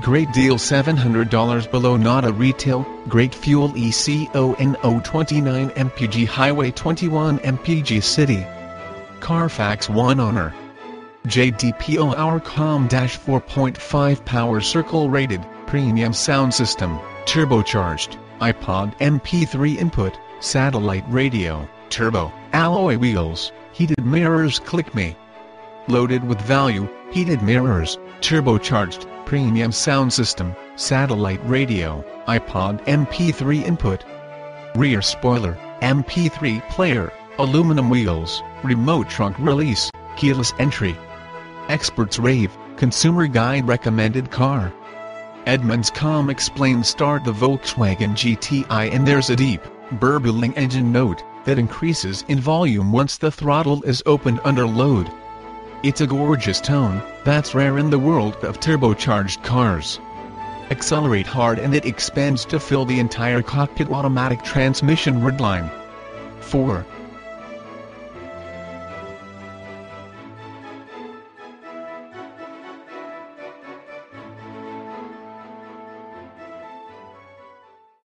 Great deal $700 below NADA retail, great fuel ECONO 29 MPG Highway 21 MPG City. Carfax One owner. JDPower.com 4.5 Power Circle rated, premium sound system, turbocharged, iPod MP3 input, satellite radio, turbo, alloy wheels, heated mirrors click me. Loaded with value, heated mirrors, turbocharged, premium sound system, satellite radio, iPod MP3 input. Rear spoiler, MP3 player, aluminum wheels, remote trunk release, keyless entry. Experts rave, consumer guide recommended car. Edmunds.com explains start the Volkswagen GTI and there's a deep, burbling engine note that increases in volume once the throttle is opened under load. It's a gorgeous tone, that's rare in the world of turbocharged cars. Accelerate hard and it expands to fill the entire cockpit automatic transmission redline. 4.